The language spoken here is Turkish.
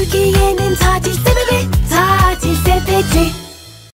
Türkiye'nin tatil sebebi Tatil sepeti.